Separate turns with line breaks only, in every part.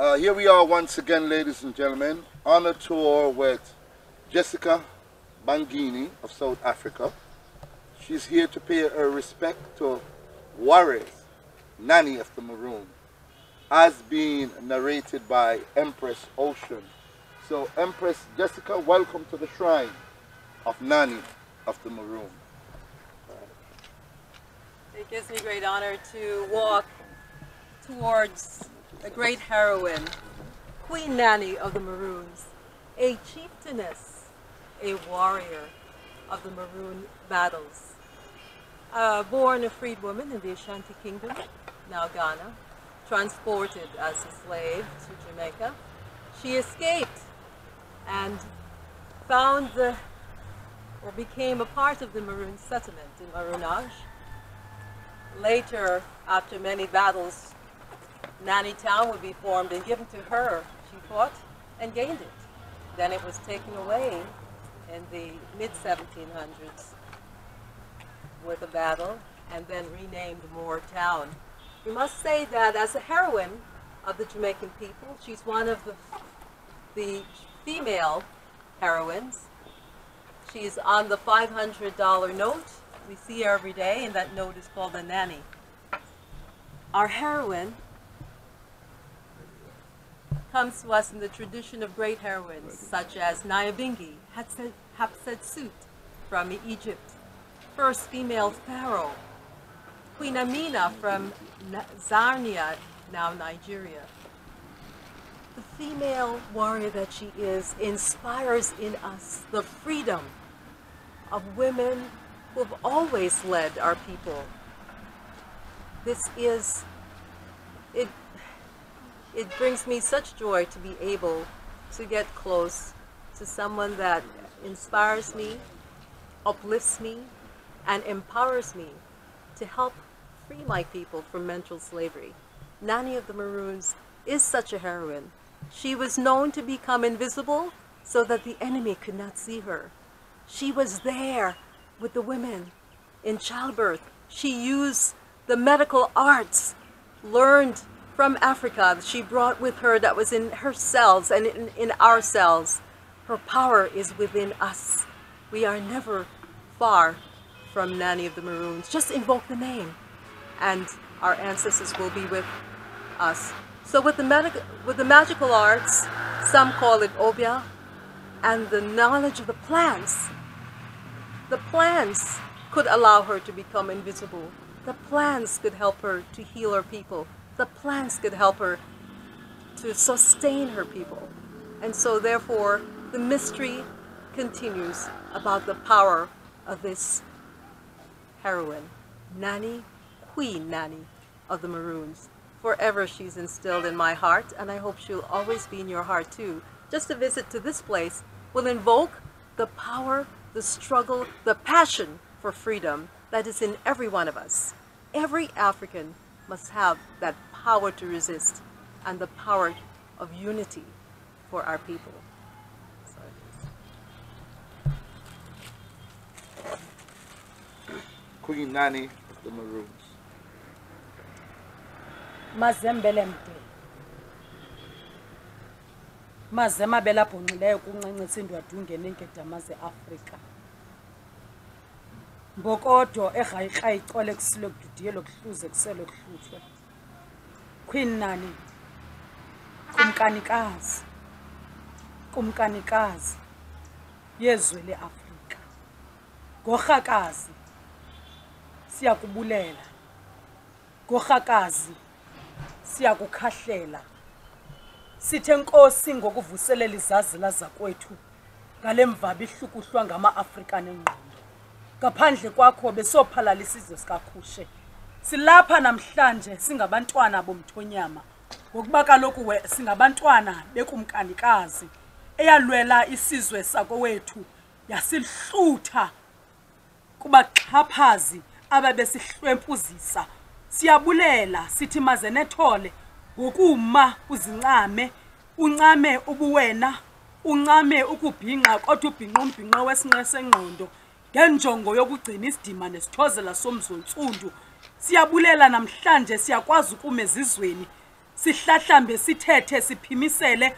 Uh, here we are once again, ladies and gentlemen, on a tour with Jessica Mbangeni of South Africa. She's here to pay her respect to Warriors, Nanny of the Maroon, as being narrated by Empress Ocean. So, Empress Jessica, welcome to the shrine of Nanny of the Maroon.
It gives me great honor to walk towards a great heroine, Queen Nanny of the Maroons, a chieftainess, a warrior of the Maroon battles. Uh, born a freed woman in the Ashanti Kingdom, now Ghana, transported as a slave to Jamaica, she escaped and found the, or became a part of the Maroon settlement in Maroonage. Later, after many battles, Nanny Town would be formed and given to her. She fought and gained it. Then it was taken away in the mid 1700s with a battle and then renamed Moore Town. We must say that as a heroine of the Jamaican people, she's one of the, the female heroines. She's on the $500 note. We see her every day, and that note is called a nanny. Our heroine comes to us in the tradition of great heroines such as Nyabingi, Hatset- Hatshepsut from Egypt, first female pharaoh, Queen Amina from Zaria, now Nigeria. The female warrior that she is inspires in us the freedom of women who have always led our people. This is, it it brings me such joy to be able to get close to someone that inspires me, uplifts me, and empowers me to help free my people from mental slavery. Nanny of the Maroons is such a heroine. She was known to become invisible so that the enemy could not see her. She was there with the women in childbirth. She used the medical arts learned from Africa that she brought with her that was in her cells and in, in our cells. Her power is within us. We are never far from Nanny of the Maroons. Just invoke the name and our ancestors will be with us. So with the, with the magical arts, some call it obeah, and the knowledge of the plants, the plants could allow her to become invisible. The plants could help her to heal her people. The plants could help her to sustain her people. And so therefore, the mystery continues about the power of this heroine, Nanny, Queen Nanny of the Maroons. Forever she's instilled in my heart, and I hope she'll always be in your heart too. Just a visit to this place will invoke the power, the struggle, the passion for freedom that is in every one of us. Every African must have that power to resist and the power of unity for our people.
Queen Nanny of the Maroons.
mazembele mde maze mabele abhunxileyo kuncancisa indwadungene iinkedama zeafrika mbokodo erhayikrayicole kusile kududiyelo kuhluze kusele kuhluthwe queen nani. Kumkanikazi. Kumkanikazi. Yezwe leafrika. Ngorhakazi siyakubulela. Ngorhakazi siyakukhahlela. Sithe nkosi ngokuvuselela izazela zakwethu ngale mvaba ihlukuhlwa ngama-afrika nengqondo ngaphandle kwakho besophalala isizwe sikakhushe. Silapha namhlanje singabantwana bomthonyama ngokuba kaloku we singabantwana bekumkanikazi eyalwela isizwe sakowethu yasihlutha kubaxhaphazi ababesihlwempuzisa. Siyabulela sithi maze nethole ngokuma uzincame uncame ubuwena uncame ukubhinqa kodwa ubhinqa umbhinqa wesinqe sengqondo ngenjongo yokugcina isidima nesithozela somzontsundu siyabulela namhlanje siyakwazi ukuma ezizweni. Sihlahlambe sithethe siphimisele.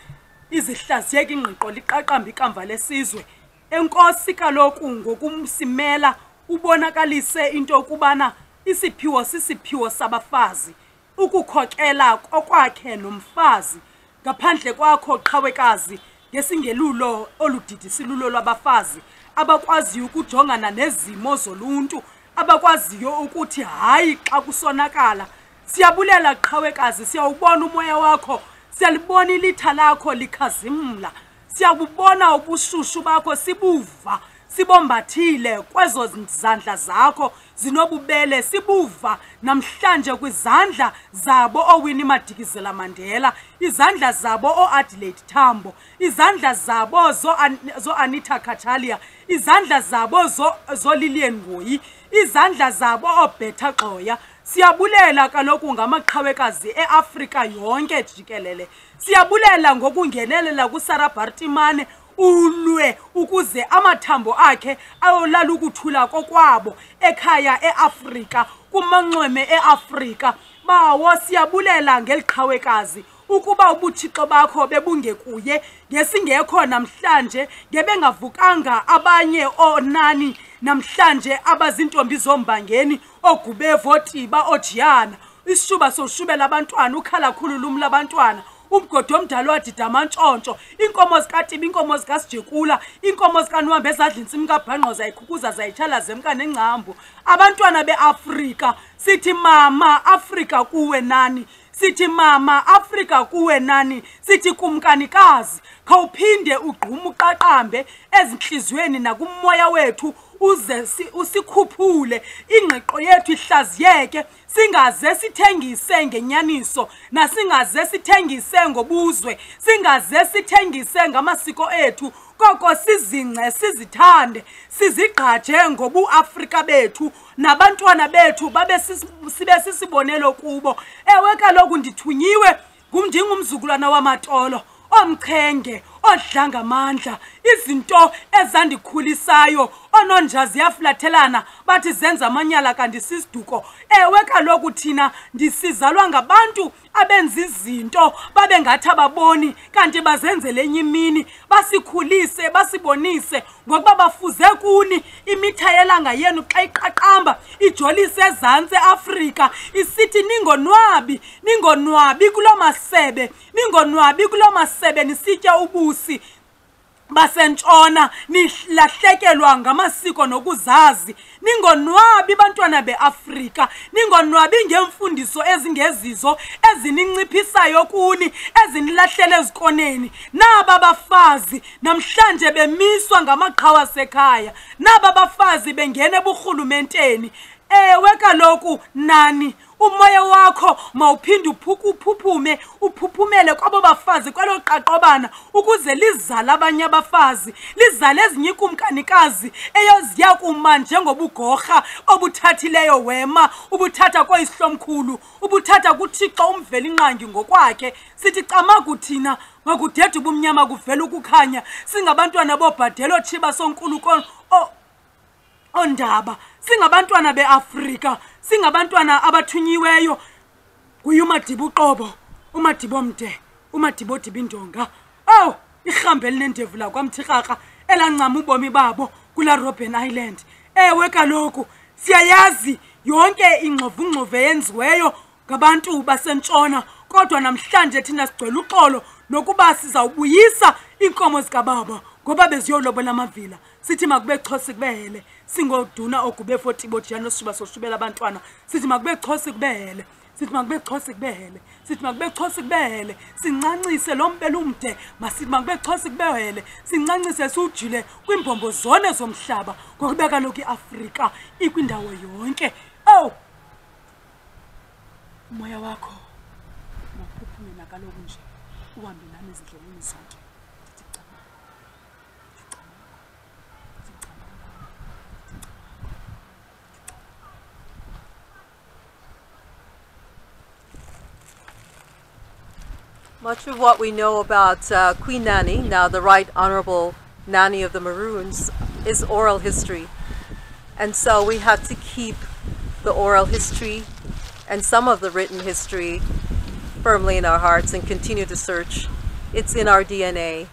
Izihlaziyeka ingqiqo liqaqamba ikamva lesizwe. Enkosi kaloku ngokumsimela ubonakalise into yokubana isiphiwo sisiphiwo sabafazi. Ukukhokela kokwakhe nomfazi ngaphandle kwakho qhawekazi ngesingelulo oludidi silulo lwabafazi abakwaziyo ukujongana nezimo zoluntu abakwaziyo ukuthi hayi xa kusonakala siyabulela qhawekazi siyawubona umoya wakho siyalibona ilitha lakho likhazimla siyabubona ubushushu bakho sibuva sibombathile kwezo zandla zakho zinobubele sibuva namhlanje kwizandla zabo owini madikizela mandela izandla zabo oadelaide tambo izandla zabo zoanita zo katalia izandla zabo zolilian zo ngoyi izandla zabo obetha xoya siyabulela kaloku ngamaqhawekazi eafrika yonke jikelele. Siyabulela ngokungenelela kusara bartimane ulwe ukuze amathambo akhe ayolala ukuthula kokwabo ekhaya eAfrika kumanxweme eAfrika. Bawo siyabulela ngeliqhawekazi ukuba ubuthixo bakho bebungekuye ngesingekho namhlanje ngebengavukanga abanye onani namhlanje abazintombi zombangeni ogubevo tiba ojiyana isishuba soshubela abantwana ukhala khululumu labantwana. Umgodi omdala wadida amantshontsho. Iinkomo zikatiba iinkomo zikasijekula iinkomo zikaniwambe ezadla intsimi kabhanqo zayikhukhuza zayitshala zemka nengcambu abantwana beafrika sithi mama afrika kuwe nani? Sithi mama afrika kuwe nani? Sithi kumkanikazi khawuphinde ugqume uqaqambe ezintliziyweni nakumoya wethu uze usikhuphule. Ingqiqo yethu ihlaziyeke. Singaze sithengise ngenyaniso nasingaze sithengise ngobuzwe. Singaze sithengise ngamasiko ethu koko sizingce sizithande sizigqaje ngobuafrika bethu nabantwana bethu babe sibe sisibonelo kubo. Ewe kaloku ndithunyiwe ngumndingumzukulwana wamatolo omchenge odla ngamandla izinto ezandikhulisayo ononja ziyafulathelana bathi zenza amanyala kanti sisiduko. Ewe kaloku thina ndisizalwa ngabantu abenza izinto babe ngathi ababoni kanti bazenzele enye imini basikhulise basibonise ngokuba bafuze kuni. Imitha yelanga yenu xa iqaqamba ijolise ezantsi afrika isithi ningonwabi ningonwabi kuloo masebe ningonwabi kuloo masebe nisitya ubusi. Basentshona nilahlekelwa ngamasiko nokuzazi. Ningonwabi bantwana beAfrika ningonwabi ngemfundiso ezingezizo ezininciphisayo kuni ezinilahlele ezikoneni. Naba bafazi namhlanje bemiswa ngamaqhawa sekhaya naba bafazi bengena eburhulumenteni. Ewe kaloku nani umoya wakho mawuphinde uphuphume uphuphumele kwabo bafazi kwelo qaqobana ukuze lizale abanye abafazi lizale ezinye ikumkanikazi eyoziya kuma njengobugorha obuthathileyo wema ubuthatha koyisihlomkhulu ubuthatha kuthixo umveli inqangi ngokwakhe. Sithi camakuthina makudede ubumnyama kuvela ukukhanya singabantwana bobhadelo tshiba sonkulu ondaba singabantwana beAfrika singabantwana abathunyiweyo kuye umadiba uqobo umadiba omde umadiba odiba indonga. Ow irhambe elinendevu lakwamthirharha elancama ubomi babo kula robben island. Ewe kaloku siyayazi yonke ingxovungxovu eyenziweyo ngabantu basentshona kodwa namhlanje thina sigcwele uxolo nokuba sizawubuyisa iinkomo zikababa ngoba beziyolobola amavila. Sithi makube chosi kubehele singoduna ogube foti bojiyana osiba soshubela abantwana. Sithi makube chosi kubehele sithi makube chosi kubehele sithi makube chosi kubehele sincancise lo mbele umde. Masithi makube chosi kubehele sincancise siwujile kwiimbombo zone zomhlaba. Ngokuba kaloku iafrika ikwindawo yonke. Ow! Umoya wakho mawuphuphume nakaloku nje. Uhambe nami ezindleleni zonke
Much of what we know about uh, Queen Nanny, now the Right Honorable Nanny of the Maroons, is oral history. And so we have to keep the oral history and some of the written history firmly in our hearts and continue to search. It's in our DNA.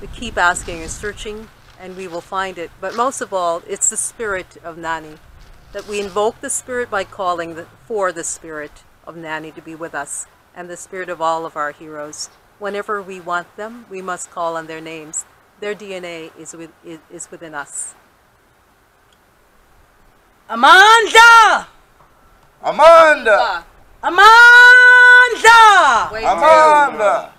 We keep asking and searching, and we will find it. But most of all, it's the spirit of Nani. That we invoke the spirit by calling the, for the spirit of Nani to be with us, and the spirit of all of our heroes. Whenever we want them, we must call on their names. Their DNA is, with, is, is within us.
amandla
Amanda!
amandla
Wait,
Amanda!